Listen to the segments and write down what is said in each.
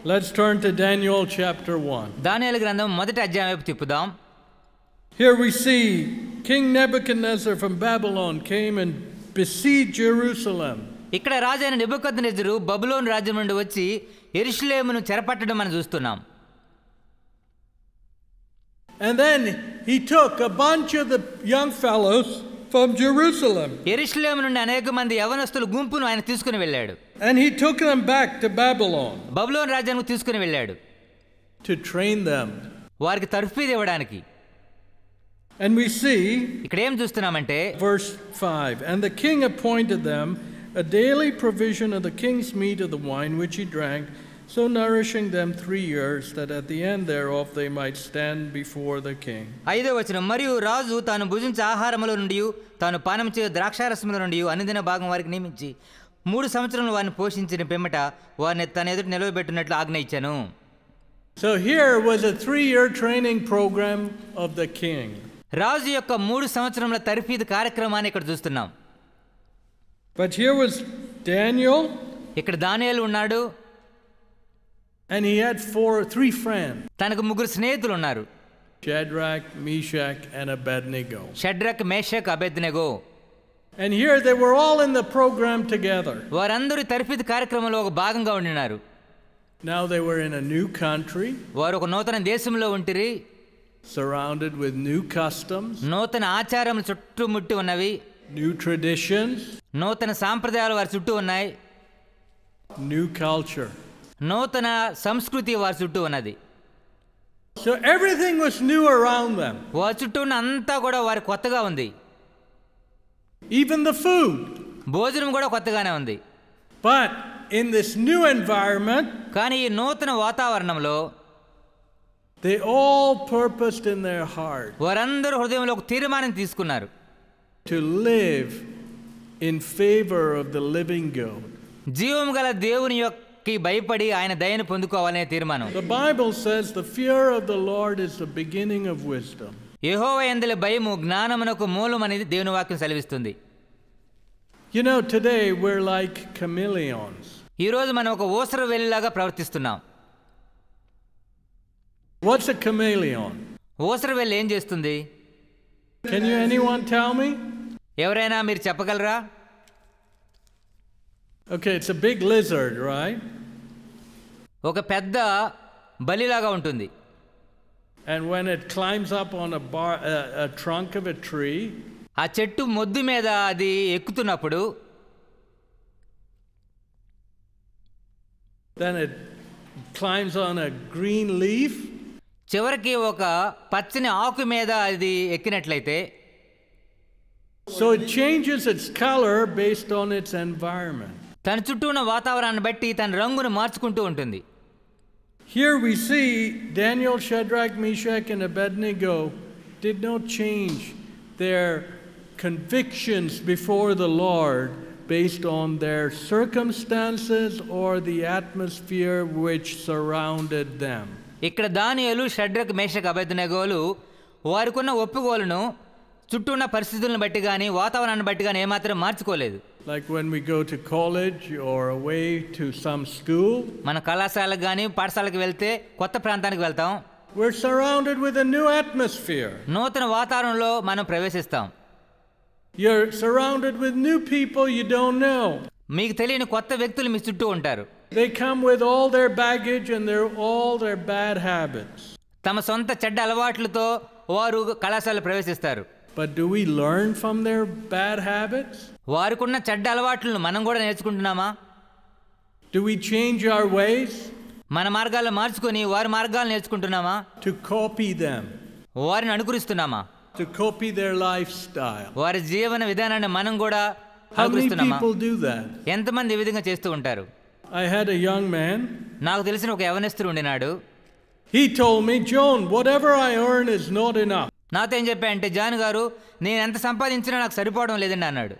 Let's turn to Daniel chapter 1. దానియేలు గ్రంథం మొదటి అధ్యాయం వైపు తిప్పుదాం Here we see King Nebuchadnezzar from Babylon came and besieged Jerusalem. ఇక్కడ రాజైన నెబుకద్నెజరు బబులోన్ రాజ్యం నుండి వచ్చి ఎరుషులేమును చెరపట్టడం మనం చూస్తున్నాం And then he took a bunch of the young fellows from Jerusalem Jerusalem నుండి అనేక మంది యవనస్తుల గుంపును ఆయన తీసుకుని వెళ్ళాడు and he took them back to Babylon Babylon రాజ్యానికి తీసుకుని వెళ్ళాడు to train them. వారికి తర్ఫీదు ఇవ్వడానికి And we see ఇక్కడ ఏం చూస్తున్నామంటే verse 5 And the king appointed them a daily provision of the king's meat of the wine which he drank, so nourishing them three years, that at the end thereof they might stand before the king. ఐదో వచనం మరియు రాజు తాను భుజించే ఆహారముల నుండి తాను పానం చే ద్రాక్షారసముల నుండి అనుదిన భాగం వారికి నియమించి మూడు సంవత్సరములు వారిని పోషించిన పిమ్మట వారిని తన ఎదుట నిలవబెట్టినట్లు ఆజ్ఞ ఇచ్చాను So here was a three year training program of the king. రాజు యొక్క మూడు సంవత్సరముల తర్ఫీదు కార్యక్రమాన్ని ఇక్కడ చూస్తున్నాం But here was Daniel, ఇక్కడ దానియేలు ఉన్నాడు and he had four, three friends తనకు ముగ్గురు స్నేహితులు ఉన్నారు Shadrach, Meshach, and Abednego. Shadrach Meshach Abednego And here they were all in the program together. వారందరూ తర్ఫీదు కార్యక్రమంలో ఒక భాగంగా ఉండినారు Now they were in a new country, వారు ఒక నూతన దేశంలో ఉంటిరి surrounded with new customs, నూతన ఆచారములు చుట్టుముట్టి ఉన్నవి new traditions, నూతన సాంప్రదాయాలు వారి చుట్టూ ఉన్నాయి new culture. నూతన సంస్కృతి వారి చుట్టూ ఉన్నది So everything was new around them, వారి చుట్టూ ఉన్న అంతా కూడా వారి కొత్తగా ఉంది even the food. భోజనం కూడా కొత్తగానే ఉంది But in this new environment, కానీ ఈ నూతన వాతావరణంలో they all purposed in their heart వారందరూ హృదయంలో ఒక తీర్మానం తీసుకున్నారు to live in favor of the living God. జీవం గల దేవుని యొక్క కి భయపడి ఆయన దయను పొందుకోవాలనే తీర్మానం. The Bible says the fear of the Lord is the beginning of wisdom యెహోవా యందలి భయము జ్ఞానమునకు మూలం అనేది దేవుని వాక్యం సెలవిస్తుంది. You know today we are like chameleons ఈ రోజు మనం ఒక ఓసర వెల్లిలాగా ప్రవర్తిస్తున్నాం. వాట్స్ ఎ కమిలియన్ ఓసర వెల్లి ఏం చేస్తుంది? Can you anyone tell me ఎవరైనా మీరు చెప్పగలరా? Okay, it's a big lizard, right? ఒక పెద్ద బలిలాగా ఉంటుంది And when it climbs up on a bar, a, a trunk of a tree, ఆ చెట్టు మొద్దు మీద అది ఎక్కుతున్నప్పుడు then it climbs on a green leaf, చివరికి ఒక పచ్చని ఆకు మీద అది ఎక్కినట్లయితే so it changes its color based on its environment. తన చుట్టూ ఉన్న వాతావరణాన్ని బట్టి తన రంగును మార్చుకుంటూ ఉంటుంది Here we see Daniel, Shadrach, Meshach, and Abednego did not change their convictions before the Lord based on their circumstances or the atmosphere which surrounded them. ఇక్కడ దానియలు షడ్రక్ మేషక్ అభ్యర్థనగోలు వారికున్న ఒప్పుకోలను చుట్టూ ఉన్న పరిస్థితులను బట్టి కానీ వాతావరణాన్ని బట్టి కానీ ఏమాత్రం మార్చుకోలేదు. Like when we go to college or away to some school మన కళాశాలకు కానీ పాఠశాలకు వెళ్తే కొత్త ప్రాంతానికి వెళ్తాం. We're surrounded with a new atmosphere నూతన వాతావరణంలో మనం ప్రవేశిస్తాం. You're surrounded with new people you don't know మీకు తెలియని కొత్త వ్యక్తులు మీ చుట్టూ ఉంటారు. They come with all their baggage and their all their bad habits తమ సొంత చెడ్డ అలవాట్లతో వారు కళాశాలలో ప్రవేశిస్తారు. But do we learn from their bad habits? వారికున్న చెడ్డ అలవాట్లను మనం కూడా నేర్చుకుంటున్నామా Do we change our ways మన మార్గాలను మార్చుకొని వారి మార్గాలు నేర్చుకుంటున్నామా to copy them, వారిని అనుకరిస్తున్నామా to copy their lifestyle? వారి జీవన విధానాన్ని మనం కూడా How many అనుకరిస్తున్నామా people do that? ఎంతమంది ఈ విధంగా చేస్తూ ఉంటారు I had a young man. నాకు తెలిసిన ఒక యవనస్తుడు ఉండినాడు He told me, Joan, whatever I earn is not enough. నాతో ఏం చెప్పా అంటే జాన్ గారు నేను ఎంత సంపాదించినా నాకు సరిపోవడం లేదండి అన్నాడు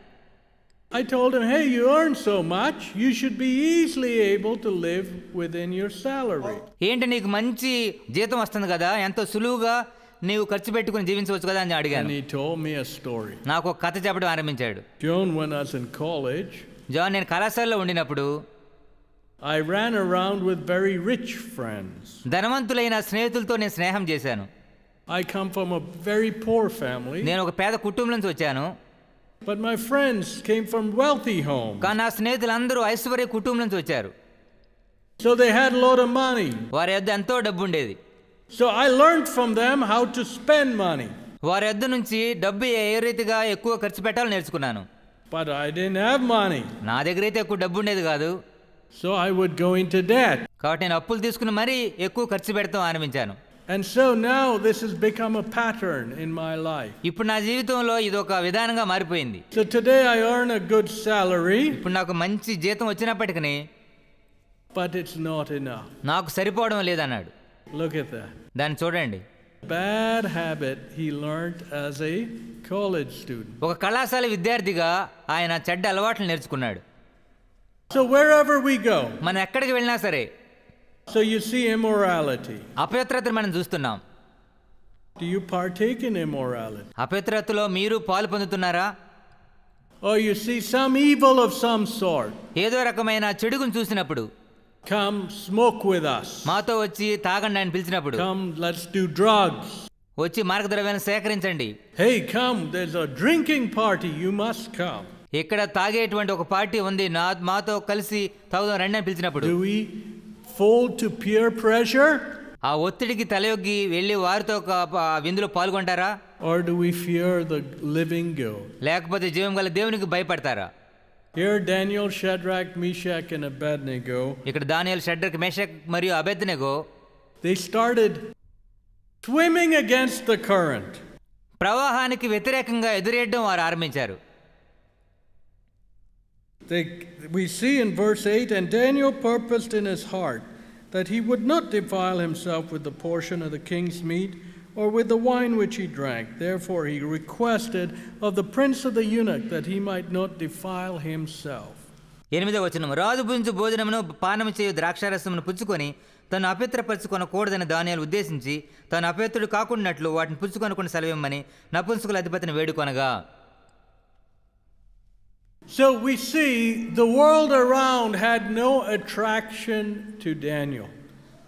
I told him, hey, you earn so much, you should be easily able to live within your salary. ఏంటి నీకు మంచి జీతం వస్తుంది కదా ఎంతో సులువుగా నీవు ఖర్చు పెట్టుకుని జీవించవచ్చు కదా అని And అడిగాను he told me a story. నాకు ఒక కథ చెప్పడం ఆరంభించాడు Joan, when I was in college, John నేను కళాశాలలో ఉండినప్పుడు I ran around with very rich friends. ధనవంతులైన స్నేహితులతో నేను స్నేహం చేశాను I come from a very poor family, నేను ఒక పేద కుటుంబం నుంచి వచ్చాను but my friends came from wealthy homes. కానీ నా స్నేహితులందరూ ఐశ్వర్య కుటుంబం నుంచి వచ్చారు So they had a lot of money. వారి యొద్ద ఎంతో డబ్బు ఉండేది So I learned from them how to spend money. వారి యొద్ద నుంచి డబ్బు ఏ రీతిగా ఎక్కువ ఖర్చు పెట్టాలో నేర్చుకున్నాను But I didn't have money. నా దగ్గర అయితే ఎక్కువ డబ్బు ఉండేది కాదు So I would go into debt. కాబట్టి నేను అప్పులు తీసుకుని మరీ ఎక్కువ ఖర్చు పెడతాం ఆరంభించాను And so now this has become a pattern in my life. ఇప్పుడు నా జీవితంలో ఇది ఒక విధానంగా మారిపోయింది So today I earn a good salary, ఇప్పుడు నాకు మంచి జీతం వచ్చినప్పటికీ but it's not enough. నాకు సరిపోవడం లేదన్నాడు Look at that. దాన్ని చూడండి Bad habit he learned as a college student. ఒక కళాశాల విద్యార్థిగా ఆయన చెడ్డ అలవాట్లు నేర్చుకున్నాడు So wherever we go, మనం ఎక్కడికి వెళ్ళినా సరే so you see immorality. అపవిత్రతను మనం చూస్తున్నాం Do you partake in immorality? అపవిత్రతలో మీరు పాలు పొందుతున్నారా Or you see some evil of some sort? ఏదో రకమైన చెడుగును చూసినప్పుడు Come smoke with us. మాతో వచ్చి తాగండి అని పిలిచినప్పుడు Come, let's do drugs. వచ్చి మార్గద్రవ్యాన్ని సేకరించండి Hey, come, there's a drinking party. You must come. ఇక్కడ తాగేటువంటి ఒక పార్టీ ఉంది నా మాతో కలిసి తాగుదాం రండి అని పిలిచినప్పుడు Do we fold to peer pressure ఆ ఒత్తిడికి తలయొగ్గి వెళ్ళి వారితో ఒక విందులో పాల్గొంటారా or do we fear the living God? లేకపోతే జీవం గల దేవునికి భయపడతారా Here, Daniel, Shadrach, Meshach, and Abednego, ఇక్కడ దానియల్ షడ్రక్ మేషక్ మరియు అభెద్నెగో they started swimming against the current. ప్రవాహానికి వ్యతిరేకంగా ఎదురేయడం వారు ఆరంభించారు They, we see in verse 8 and Daniel purposed in his heart that he would not defile himself with the portion of the king's meat or with the wine which he drank. Therefore, he requested of the prince of the eunuch that he might not defile himself. ఎనిమిదో వచనం రాజు భుజించు భోజనమును పానము చేయు ద్రాక్షారసమును పుచ్చుకొని తను అపవిత్రపరచుకొనకూడదని దానియాలు ఉద్దేశించి తను అపేత్రుడు కాకుండాట్లు వాటిని పుచ్చుకొనకుండా సెలవిమ్మని నపుంసుకుల అధిపతిని వేడుకొనగా So we see the world around had no attraction to Daniel.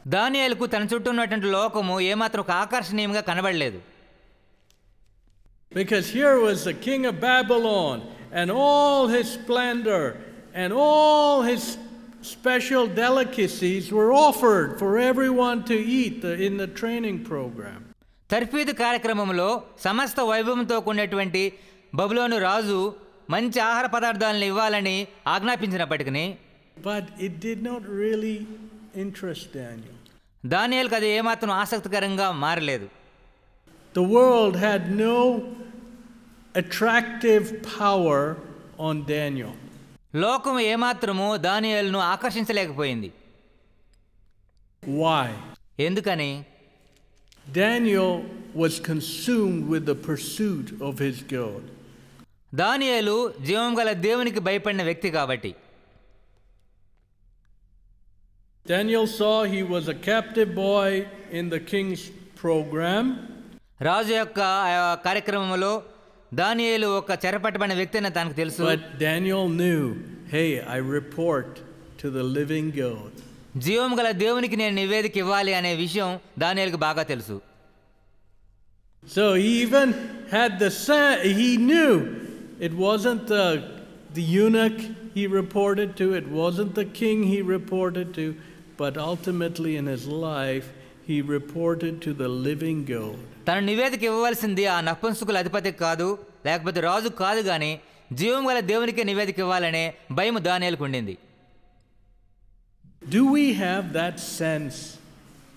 దానియాలకు తన చుట్టూ ఉన్నటువంటి లోకము ఏమాత్రం ఒక ఆకర్షణీయంగా కనబడలేదు Because here was the king of Babylon and all his splendor and all his special delicacies were offered for everyone to eat the- in the training program. తర్ఫీదు కార్యక్రమంలో సమస్త వైభవంతో కూడినటువంటి బబులోను రాజు మంచి ఆహార పదార్థాలను ఇవ్వాలని ఆజ్ఞాపించినప్పటికీ but it did not really interest Daniel దానియల్కి అది ఏమాత్రం ఆసక్తికరంగా మారలేదు. The world had no attractive power on Daniel లోకం ఏమాత్రము దానియల్ను ఆకర్షించలేకపోయింది. వై ఎందుకని? Daniel was consumed with the pursuit of his God దానియలు జీవం గల దేవునికి భయపడిన వ్యక్తి కాబట్టి. Daniel saw he was a captive boy in the king's program. రాజు యొక్క కార్యక్రమంలో దానియలు ఒక చెరపట్టబడిన వ్యక్తి అని తనకు తెలుసు. But knew he I report to the living God జీవం గల దేవునికి నేను నివేదిక ఇవ్వాలి అనే విషయం దానియేలుకు బాగా తెలుసు. So even had the he knew it wasn't the, the eunuch he reported to, it wasn't the king he reported to, but ultimately in his life he reported to the living God. తను నివేదిక ఇవ్వవలసింది ఆ నపుంసకుల అధిపతికి కాదు లేకపోతే రాజు కాదు కానీ జీవం గల దేవునికే నివేదిక ఇవ్వాలనే భయం దానియేలుకు ఉండింది Do we have that sense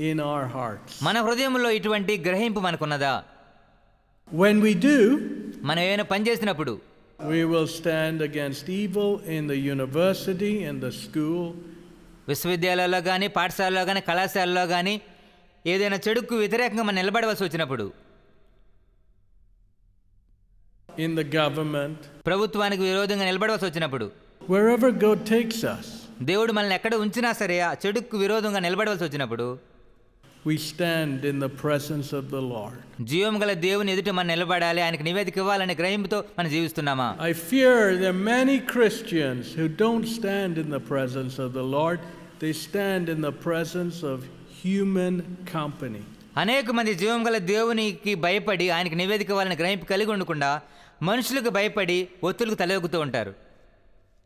in our hearts? మన హృదయంలో ఇటువంటి గ్రహింపు మనకున్నదా When we do, మనం ఏమైనా పని చేసినప్పుడు we will stand against evil in the university and the school. విశ్వవిద్యాలయాల్లో కానీ పాఠశాలలో కానీ కళాశాలలో కానీ ఏదైనా చెడుకు వ్యతిరేకంగా మనం నిలబడవలసి వచ్చినప్పుడు in the government, ప్రభుత్వానికి విరోధంగా నిలబడవలసి వచ్చినప్పుడు wherever God takes us, దేవుడు మనల్ని ఎక్కడ ఉంచినా సరే ఆ చెడుకు విరోధంగా నిలబడవలసి వచ్చినప్పుడు we stand in the presence of the Lord. జీవం గల దేవుని ఎదుట మనం నిలబడాలి ఆయనకి నివేదిక ఇవ్వాలనే గ్రహింపుతో మనం జీవిస్తున్నామా I fear there are many Christians who don't stand in the presence of the Lord they stand in the presence of human company. అనేక మంది జీవం గల దేవునికి భయపడి ఆయనకి నివేదిక వాళ్ళని గ్రహింపు కలిగి ఉండకుండా మనుషులకు భయపడి ఒత్తులకు తలెక్కుతూ ఉంటారు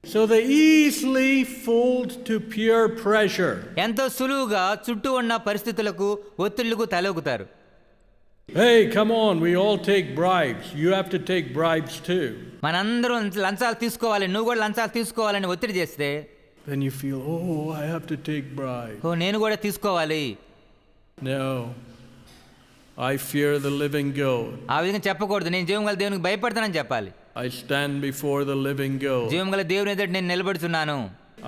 So they easily fold to peer pressure. ఎంతో సులువుగా చుట్టూ ఉన్న పరిస్థితులకు ఒత్తిళ్ళకు తలొక్కుతారు Hey, come on, we all take bribes. You have to take bribes too. మనందరం లంచాలు తీసుకోవాలి నువ్వు కూడా లంచాలు తీసుకోవాలని ఒత్తిడి చేస్తే Then you feel, oh, I have to take bribes. ఓ నేను కూడా తీసుకోవాలి No. I fear the living God. ఆ విధంగా చెప్పకూడదు నేను జీవం గల దేవునికి భయపడతానని చెప్పాలి I stand before the living God. జీవం గల దేవుని ఎదుట నేను నిలబడుతున్నాను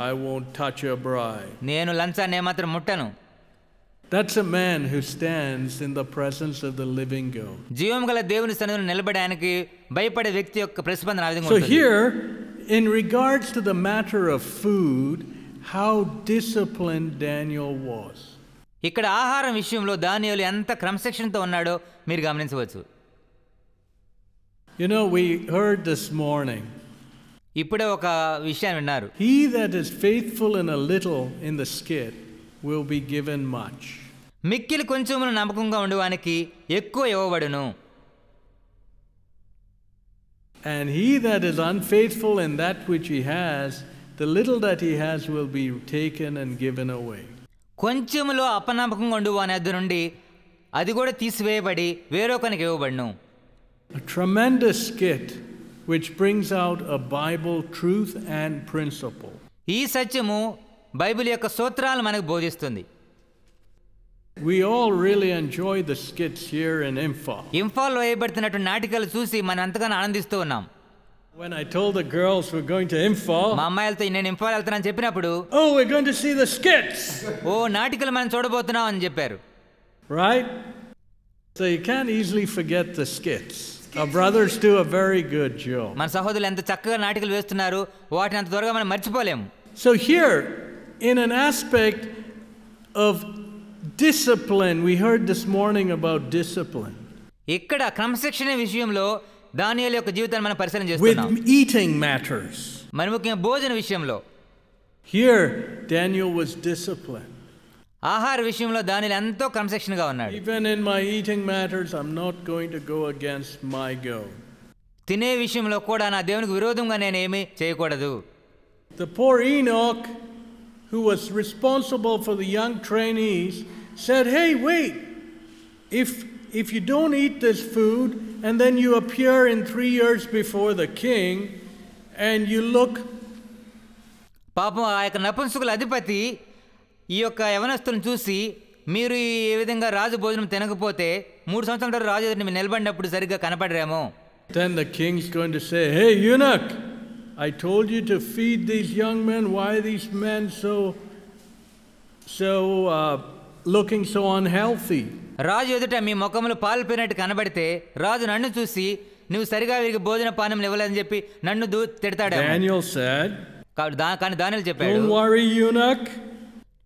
I won't touch a bribe. నేను లంచాన్ని ఏమాత్రం ముట్టను That's a man who stands in the presence of the living God. జీవం గల దేవుని సన్నిధిలో నిలబడి ఆయనకి భయపడే వ్యక్తి యొక్క ప్రతిస్పందన ఆ విధంగా So ఉంటుంది. here, in regards to the matter of food, how disciplined Daniel was. ఇక్కడ ఆహారం విషయంలో దానియాలు ఎంత క్రమశిక్షణతో ఉన్నాడో మీరు గమనించవచ్చు You know, we heard this morning, ఇప్పుడే ఒక విషయాన్ని విన్నారు he that is faithful in a little in the skit will be given much. మిక్కిలి కొంచెమును నమ్మకంగా ఉండేవానికి ఎక్కువ ఇవ్వబడును And he that is unfaithful in that which he has, the little that he has will be taken and given away. కొంచెములో అపనమ్మకంగా ఉండు వాని వద్ద నుండి అది కూడా తీసివేయబడి వేరొకనికి ఇవ్వబడును A tremendous skit which brings out a Bible truth and principle. ఈ సత్యము Bible యొక్క సూత్రాలు మనకు బోధిస్తుంది We all really enjoy the skits here in Imphal. ఇంఫాల్లో వేయబడుతున్నటువంటి నాటికలు చూసి మనం ఎంతగానో ఆనందిస్తూ ఉన్నాం When I told the girls we're going to మా Imphal, అమ్మాయిలతో నేను ఇంఫాల్ వెళ్తానని చెప్పినప్పుడు oh, we're going to see the skits, ఓ నాటికలు మనం చూడబోతున్నాం అని చెప్పారు right? So you can't easily forget the skits. Our brothers do a very good job. మన సహోదరులు ఎంత చక్కగా నాటికలు వేస్తున్నారు వాటిని అంత త్వరగా మనం మర్చిపోలేము So here, in an aspect of discipline, we heard this morning about discipline. ఇక్కడ క్రమశిక్షణ విషయంలో దానియాల యొక్క జీవితాన్ని మనం పరిశీలన చేస్తున్నాం With eating matters. మరి ముఖ్యంగా భోజన విషయంలో Here, Daniel was disciplined. ఆహార విషయంలో దానిలో ఎంతో క్రమశిక్షణగా ఉన్నాడు. Even in my eating matters I'm not going to go against my go తినే విషయంలో కూడా నా దేవునికి విరోధంగా నేను ఏమీ చేయకూడదు. The poor eunuch who was responsible for the young trainees said, "Hey, wait. If if you don't eat this food and then you appear in 3 years before the king and you look పాపం ఆ యొక్క నపుంసకుల అధిపతి ఈ యొక్క యవనస్తులను చూసి మీరు ఈ విధంగా రాజు భోజనం తినకపోతే మూడు సంవత్సరాల తర్వాత రాజు ఎదుట మీరు నిలబడినప్పుడు సరిగ్గా కనపడరేమో then the king's going to say, Hey, eunuch, I told you to feed these young men. Why are these men so, so uh, looking so unhealthy? రాజు ఎదుట మీ ముఖములు పాలు పోయినట్టు కనబడితే రాజు నన్ను చూసి నువ్వు సరిగా వీరికి భోజన పానం ఇవ్వలేదని చెప్పి నన్ను దూ తిడతాడు Daniel said, దా కానీ దానిలు చెప్పాడు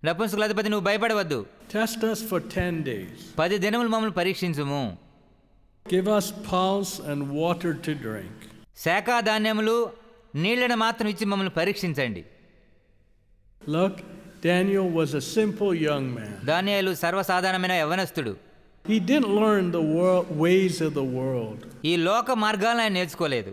నపుంసకుల అధిపతి నువ్వు భయపడవద్దు. టెస్ట్ us ఫర్ 10 డేస్ పది దినములు మమ్మల్ని పరీక్షించుము. Give us pulse and water to drink. శాఖ ధాన్యములు నీళ్ళను మాత్రం ఇచ్చి మమ్మల్ని పరీక్షించండి. Look daniel was a simple young man. దానియేలు సర్వసాధారణమైన యవనస్తుడు he didn't learn the world, ways of the ఈ లోక మార్గాలను నేర్చుకోలేదు.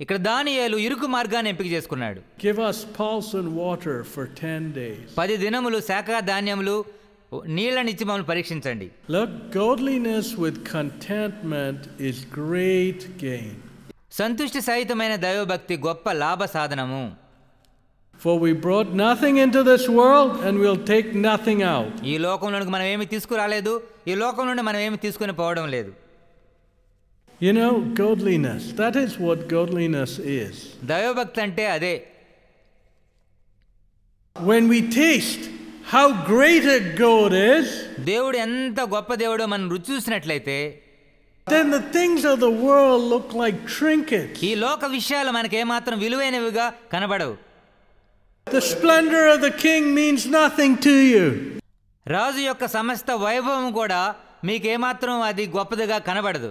ఇక్కడ దానియేలు ఇరుకు మార్గాన్ని ఎంపిక చేసుకున్నాడు Give us pulse and water for 10 days. పది దినములు శాఖ ధాన్యములు నీళ్ళనిచ్చి మమ్మల్ని పరీక్షించండి Look, godliness with contentment is great gain. సంతుష్టి సహితమైన దైవభక్తి గొప్ప లాభ సాధనము For we brought nothing into this world and we'll take nothing out. ఈ లోకంలోనికి మనం ఏమి తీసుకురాలేదు ఈ లోకం నుండి మనం ఏమి తీసుకుని పోవడం లేదు You know, godliness, that is what godliness is. దైవభక్తి అంటే అదే When we taste how great a God is, దేవుడు ఎంత గొప్ప దేవుడో మనం రుచి చూసినట్లయితే then the things of the world look like trinkets. ఈ లోక విషయాలు మనకి ఏమాత్రం విలువైనవిగా కనబడవు The splendor of the king means nothing to you. రాజు యొక్క సమస్త వైభవం కూడా మీకు ఏమాత్రం అది గొప్పదిగా కనబడదు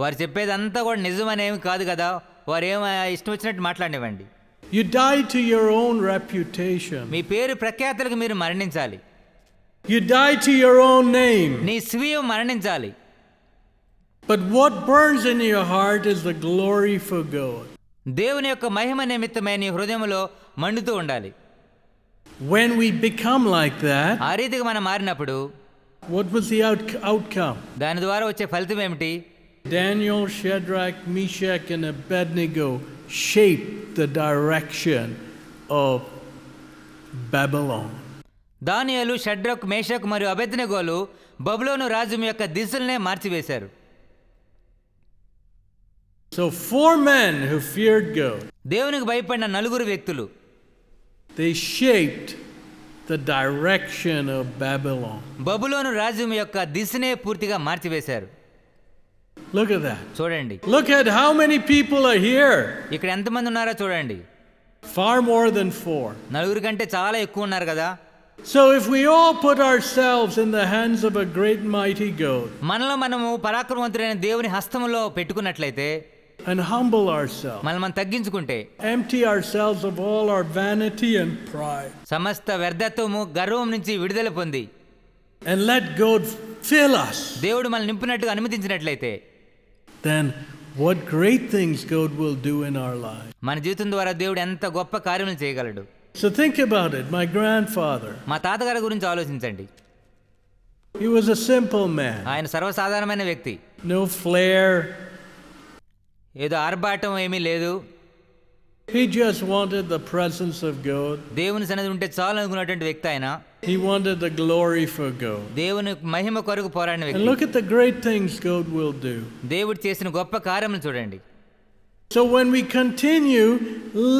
వారు చెప్పేది అంతా కూడా నిజం అనేమి కాదు కదా. వారు ఏమైనా ఇష్టం వచ్చినట్టు మాట్లాడేవ్వండి you die to your own reputation మీ పేరు ప్రఖ్యాతులకు మీరు మరణించాలి. You die to your own name నీ స్వీయం మరణించాలి. But what burns in your heart is the glory for God దేవుని యొక్క మహిమ నిమిత్తమే నీ హృదయంలో మండుతూ ఉండాలి. When we become like that ఆ రీతికి మనం మారినప్పుడు what will see outcome దాని ద్వారా వచ్చే ఫలితం ఏమిటి? Daniel, Shadrach, Meshach, and Abednego shaped the direction of Babylon. దానియాలు షడ్రక్ మేషక్ మరియు అబెద్నెగోలు బబులోను రాజ్యం యొక్క దిశలనే మార్చివేశారు So, four men who feared God, దేవునికి భయపడిన నలుగురు వ్యక్తులు they shaped the direction of Babylon. బబులోను రాజ్యం యొక్క దిశనే పూర్తిగా మార్చివేశారు Look at that. చూడండి Look at how many people are here. ఇక్కడ ఎంతమంది ఉన్నారో చూడండి Far more than four. నలుగురు కంటే చాలా ఎక్కువ ఉన్నారు కదా So, if we all put ourselves in the hands of a great mighty God మనలో మనము పరాక్రమవంతుడైన దేవుని హస్తములో పెట్టుకున్నట్లయితే and humble ourselves, మనం మనం తగ్గించుకుంటే empty ourselves of all our vanity and pride, సమస్త వ్యర్థత్వము గర్వం నుంచి విడుదల పొంది and let God fill us, దేవుడు మనల్ని నింపినట్టుగా అనుమతించినట్లయితే then what great things God will do in our lives. మన జీవితం ద్వారా దేవుడు ఎంత గొప్ప కార్యములు చేయగలడు So, think about it. My grandfather, మా తాతగారి గురించి ఆలోచించండి he was a simple man, ఆయన సర్వసాధారణమైన వ్యక్తి no flair. ఏదో ఆర్భాటం ఏమీ లేదు He just wanted the presence of God. దేవుని సన్నిధి ఉంటే చాలు అనుకున్నటువంటి వ్యక్తి ఆయన He wanted the glory for God. దేవుని మహిమ కొరకు పోరాడిన And వ్యక్తి look at the great things God will do. దేవుడు చేసిన గొప్ప కార్యములు చూడండి So when we continue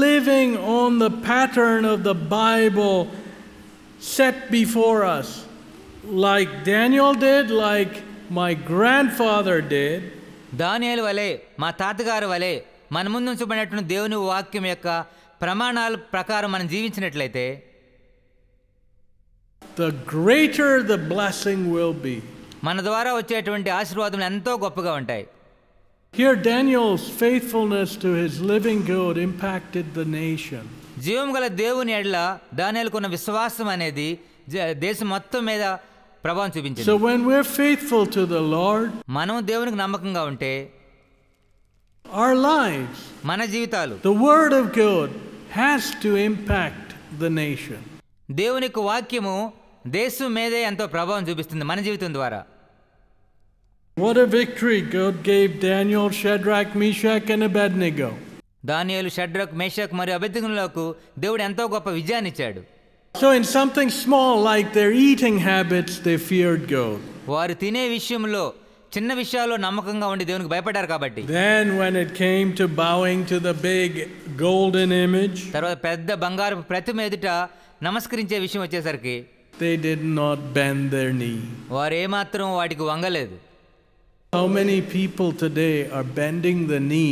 living on the pattern of the Bible set before us, like Daniel did, like my grandfather did, దానియేలు వలె మా తాతగారు వలె మన ముందు ఉంచబడినటువంటి దేవుని వాక్యం యొక్క ప్రమాణాల ప్రకారం మనం జీవించినట్లయితే the greater the blessing will be. మన ద్వారా వచ్చేటువంటి ఆశీర్వాదములు ఎంతో గొప్పగా ఉంటాయి Here, Daniel's faithfulness to his living God impacted the nation. జీవం గల దేవుని ఎడల దానియాలకున్న విశ్వాసం అనేది దేశం మొత్తం మీద ప్రభావం చూపించింది when we're faithful to the Lord, మనం దేవునికి నమ్మకంగా ఉంటే our lives, మన జీవితాలు the Word of God, has to impact the nation. దేవుని యొక్క వాక్యము దేశం మీదే ఎంతో ప్రభావం చూపిస్తుంది మన జీవితం ద్వారా What a victory God gave Daniel, Shadrach, Meshach, and Abednego. దానియేలు షడ్రక్ మేషక్ మరియు అభిజ్ఞులకు దేవుడు ఎంతో గొప్ప విజయాన్ని ఇచ్చాడు So, in something small like their eating habits, they feared God. వారు తినే విషయంలో చిన్న విషయాల్లో నమ్మకంగా ఉండి దేవునికి భయపడ్డారు కాబట్టి. Then when it came to bowing to the big golden image తర్వాత పెద్ద బంగారు ప్రతిమ ఎదుట నమస్కరించే విషయం వచ్చేసరికి they did not bend their knee వారు ఏ మాత్రం వాటికి వంగలేదు. How many people today are bending the knee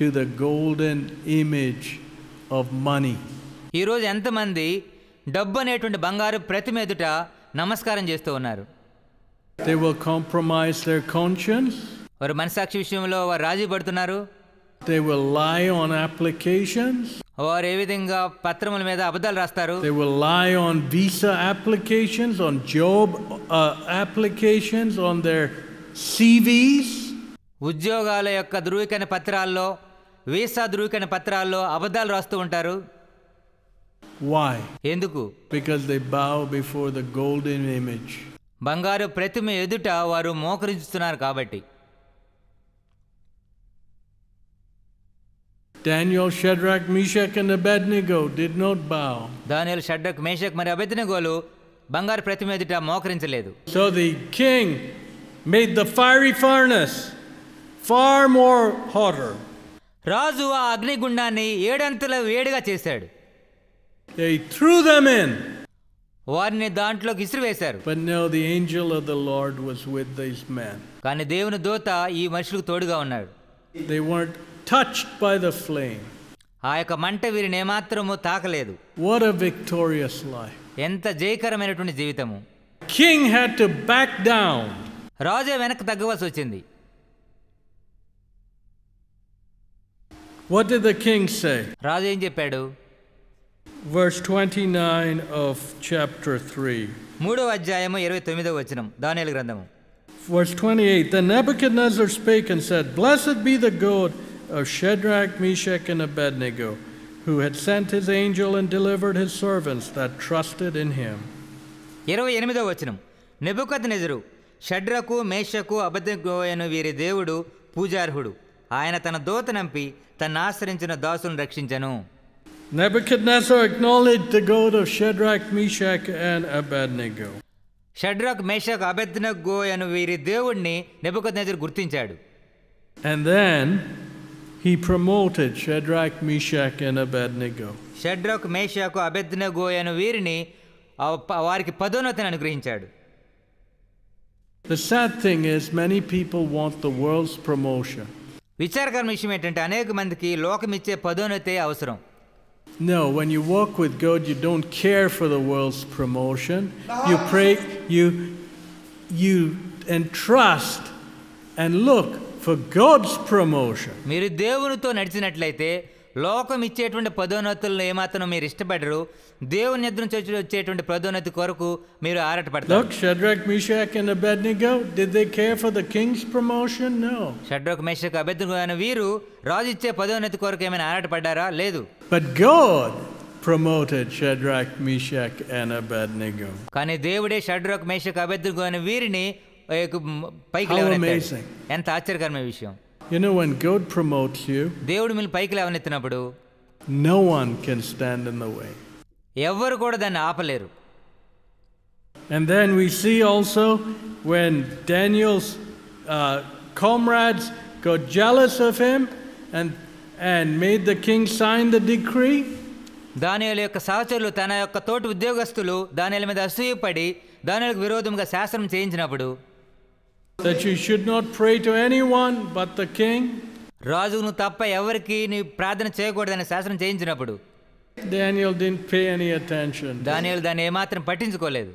to the golden image of money ఈరోజు ఎంతమంది డబ్బు అనేటువంటి బంగారు ప్రతిమ ఎదుట నమస్కారం చేస్తూ ఉన్నారు? They will compromise their conscience. వారు మనసాక్షి విషయంలో వారు రాజీ పడుతున్నారు They will lie on applications. వారు ఏ విధంగా పత్రముల మీద అబద్ధాలు రాస్తారు They will lie on visa applications, on job uh, applications, on their CVs. ఉద్యోగాల యొక్క ధృవీకరణ పత్రాల్లో వీసా ధృవీకరణ పత్రాల్లో అబద్ధాలు రాస్తూ ఉంటారు Why? ఎందుకు Because they bow before the golden image. బంగారు ప్రతిమ ఎదుట వారు మోకరించుతున్నారు కాబట్టి Daniel, Shadrach, Meshach, and Abednego did not bow. దానియలు షడ్డక్ మేషక్ మరి అభ్యర్థనగోలు బంగారు ప్రతిమ ఎదుట మోకరించలేదు So the king made the fiery furnace far more hotter. రాజు ఆ అగ్నిగుండాన్ని ఏడంతల వేడిగా చేశాడు They threw them in. వారిని దాంట్లో ఇసురువేశారు. కానీ దేవుని దూత ఈ మనుషులకు తోడుగా ఉన్నాడు ఆ యొక్క మంట వీరిని ఏమాత్రము తాకలేదు. ఎంత జయకరమైనటువంటి జీవితము. King had to back down రాజా వెనక్కి తగ్గవలసి వచ్చింది. వాట్ ద కింగ్ సే రాజా ఏం చెప్పాడు? Verse 29 of chapter 3. మూడవ అధ్యాయము ఇరవై తొమ్మిదవ వచనం దానియలు గ్రంథము Verse 28 Then Nebuchadnezzar spake and said, Blessed be the God of Shadrach, Meshach, and Abednego, who had sent his angel and delivered his servants that trusted in him. ఇరవై ఎనిమిదవ వచనం నెబుకత్ నెజరు షడ్రకు మేషకు అబద్ధగోయను వీరి దేవుడు పూజార్హుడు ఆయన తన దోత నంపి తన ఆశ్రయించిన దాసులను రక్షించను Nebuchadnezzar acknowledged the God of Shadrach, Meshach, and Abednego. Shadrach Meshach అబెద్నగోయను వీరి దేవుణ్ణి నెబుకత్ నెజరు గుర్తించాడు And then he promoted Shadrach, Meshach, and Abednego. Shadrach మేషకు అబెద్నగోయను వీరిని ఆ ప- వారికి పదోన్నతిని అనుగ్రహించాడు The sad thing is, many people want the world's promotion. విచారకరమైన విషయం ఏంటంటే అనేక మందికి లోకమిచ్చే పదోన్నతే అవసరం No, when you walk with God, you don't care for the world's promotion. You pray, you, you entrust and look for God's promotion. మీరు దేవునితో నడిచినట్లయితే లోకం ఇచ్చేటువంటి పదోన్నతులను ఏమాత్రం మీరు ఇష్టపడరు దేవుని ఎదురు నుంచి వచ్చి- వచ్చేటువంటి పదోన్నతి కొరకు మీరు ఆరాటపడతారు Look, Shadrach, Meshach, and Abednego, did they care for the king's promotion? No. షడ్రోక్ మేషకు అభ్యర్థులు అయిన వీరు రాజు ఇచ్చే పదోన్నతి కొరకు ఏమైనా ఆరాటపడ్డారా లేదు But God promoted Shadrach, Meshach, and Abednego. కానీ దేవుడే షడ్రోక్ మేషకు అభ్యర్థులు అయిన వీరిని పైకి How లేవనెత్తాడు amazing. ఎంత ఆశ్చర్యకరమైన విషయం You know, when God promotes you, దేవుడు మీరు పైకి లేవనెత్తినప్పుడు no one can stand in the way. ఎవ్వరు కూడా దాన్ని ఆపలేరు And then we see also when Daniel's uh, comrades got jealous of him and, and made the king sign the decree. దానియాల యొక్క సహచరులు తన యొక్క తోటి ఉద్యోగస్తులు దానియాల మీద అసూయపడి దానియాలకు విరోధంగా శాసనం చేయించినప్పుడు that you should not pray to anyone but the king. రాజును తప్ప ఎవరికి నీ ప్రార్థన చేయకూడదని శాసనం చేయించినప్పుడు Daniel didn't pay any attention. దానియాలు దాన్ని ఏమాత్రం పట్టించుకోలేదు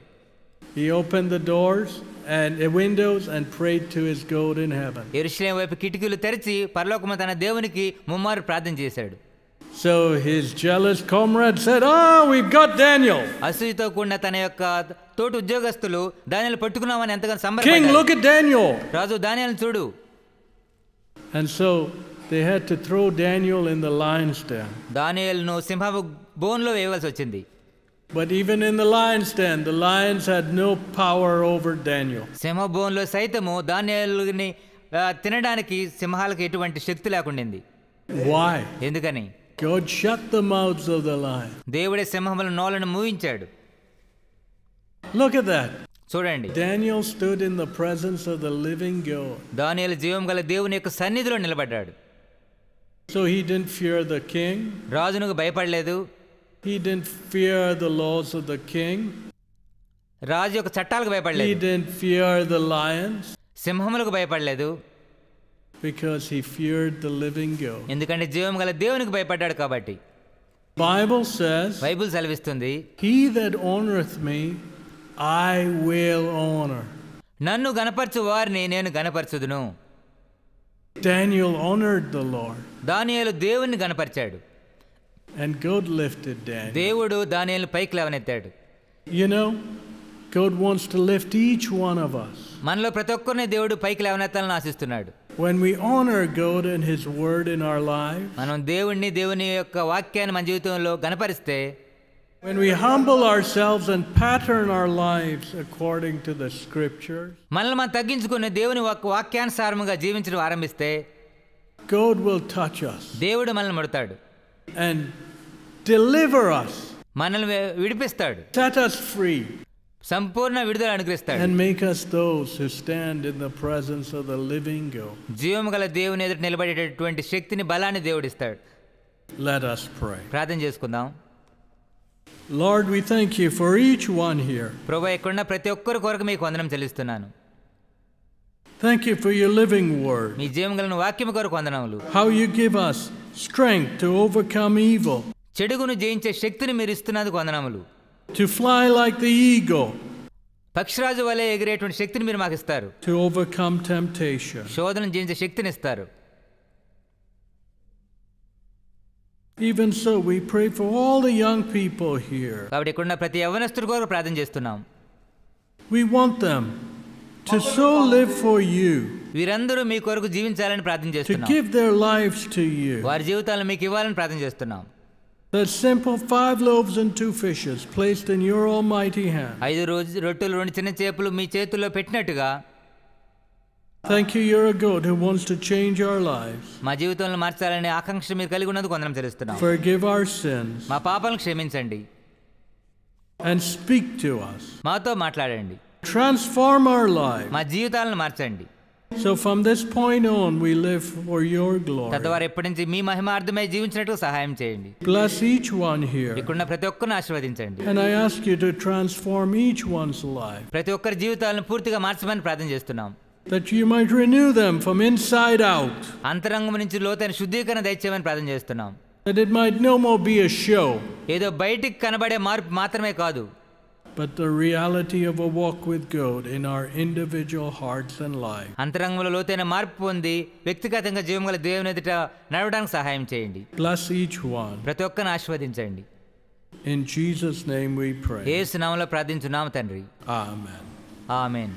He opened the doors and the windows and prayed to his God in heaven. Jerusalem వైపు కిటికీలు తెరిచి పరలోకము తన దేవునికి ముమ్మారు ప్రార్థన చేశాడు So his jealous comrade said, Oh, we've got Daniel. అసూయతో కూడిన తన యొక్క తోటి ఉద్యోగస్తులు దానిలో పట్టుకున్నామని ఎంతగా సంబంధం లోకి డానియల్ రాజు దానియల్ చూడు. And so they had to throw Daniel in the lions den డానియల్ను సింహపు బోన్లో వేయవలసి వచ్చింది. But even in the lions den the lions had no power over Daniel సింహ బోన్లో సైతము డానియల్ని తినడానికి సింహాలకు ఎటువంటి శక్తి లేకుండింది. వై ఎందుకని? దేవుడే సింహములు నోలను మూయించాడు. Look at that. చూడండి Daniel stood in the presence of the living God. దానియాలు జీవం గల దేవుని యొక్క సన్నిధిలో నిలబడ్డాడు So he didn't fear the king. రాజునకు భయపడలేదు He didn't fear the laws of the king. రాజు యొక్క చట్టాలకు He భయపడలేదు didn't fear the lions సింహములకు భయపడలేదు because he feared the living God. ఎందుకంటే జీవం గల దేవునికి భయపడ్డాడు కాబట్టి Bible says, బైబిల్ సెలవిస్తుంది He that honoreth me, I will honour నన్ను గణపరచు వారిని నేను గణపరచుదును. డానియల్ ఆనర్డ్ ద లార్డ్ దానియేలు దేవుణ్ణి గణపరిచాడు. అండ్ గాడ్ లిఫ్టెడ్ డానియల్ దేవుడు దానియేలు పైకి లేవనెత్తాడు. You know God wants to lift each one of us. మనలో ప్రతి ఒక్కరిని దేవుడు పైకి లేవనెత్తాలని ఆశిస్తున్నాడు. When we honor god and his word in our lives మనం దేవుణ్ణి దేవుని యొక్క వాక్యాన్ని మన జీవితంలో గణపరిస్తే When we humble ourselves and pattern our lives according to the scriptures, మనల్ని మనం తగ్గించుకుని దేవుని వాక్ వాక్యానుసారముగా జీవించడం ఆరంభిస్తే God will touch us దేవుడు మనల్ని ముడతాడు and deliver us, మనల్ని వి- విడిపిస్తాడు set us free, సంపూర్ణ విడుదల అనుగ్రహిస్తాడు and make us those who stand in the presence of the living God. జీవము గల దేవుని ఎదుట నిలబడేటటువంటి శక్తిని బలాన్ని దేవుడిస్తాడు Let us pray. ప్రార్థన చేసుకుందాం Lord, we thank you for each one here. ప్రభా ఇక్కడున్న ప్రతి ఒక్కరి కొరకు మీకు వందనం చెల్లిస్తున్నాను Thank you for your living word, మీ జీవం గల వాక్యము కొరకు వందనములు how you give us strength to overcome evil, చెడుగును జయించే శక్తిని మీరు ఇస్తున్నందుకు వందనములు to fly like the eagle, పక్షిరాజు వలె ఎగిరేటువంటి శక్తిని మీరు మాకు ఇస్తారు to overcome temptation. శోధన జయించే శక్తిని ఇస్తారు Even so, we pray for all the young people here. కాబట్టి ఇక్కడున్న ప్రతి యవనస్తుడి కొరకు ప్రార్థన చేస్తున్నాం We want them to so live for you, వీరందరూ మీ కొరకు జీవించాలని ప్రార్థన to చేస్తున్నాం give their lives to you. వారి జీవితాలను మీకు ఇవ్వాలని ప్రార్థన చేస్తున్నాం That simple five loaves and two fishes placed in your almighty hand. ఐదు రోజు రొట్టెలు రెండు చిన్న చేపలు మీ చేతుల్లో పెట్టినట్టుగా Thank you, you're a God who wants to change our lives. మా జీవితంలో మార్చాలనే ఆకాంక్ష మీరు కలిగి ఉన్నందుకు వందనం చెల్లిస్తున్నాం Forgive our sins మా పాపాలను క్షమించండి and speak to us. మాతో మాట్లాడండి Transform our lives. మా జీవితాలను మార్చండి So from this point on, we live for your glory. తద్వారా ఎప్పటి నుంచి మీ మహిమార్థమై జీవించినట్టు సహాయం చేయండి Bless each one here. ఇక్కడున్న ప్రతి ఒక్కరిని ఆశీర్వదించండి And I ask you to transform each one's life, ప్రతి ఒక్కరి జీవితాలను పూర్తిగా మార్చమని ప్రార్థన చేస్తున్నాం that you might renew them from inside out, అంతరంగం నుంచి లోతైన శుద్ధీకరణ దయచేయమని ప్రార్థన చేస్తున్నాం that it might no more be a show, ఏదో బయటికి కనబడే మార్పు మాత్రమే కాదు but the reality of a walk with God in our individual hearts and lives. అంతరంగంలో లోతైన మార్పు పొంది వ్యక్తిగతంగా జీవం గల దేవుని ఎదుట నడవడానికి సహాయం చేయండి Bless each one. ప్రతి ఒక్కరిని ఆశీర్వదించండి In Jesus' name we pray. ఏ సునామంలో ప్రార్థించున్నాము తండ్రి Amen. ఆమెన్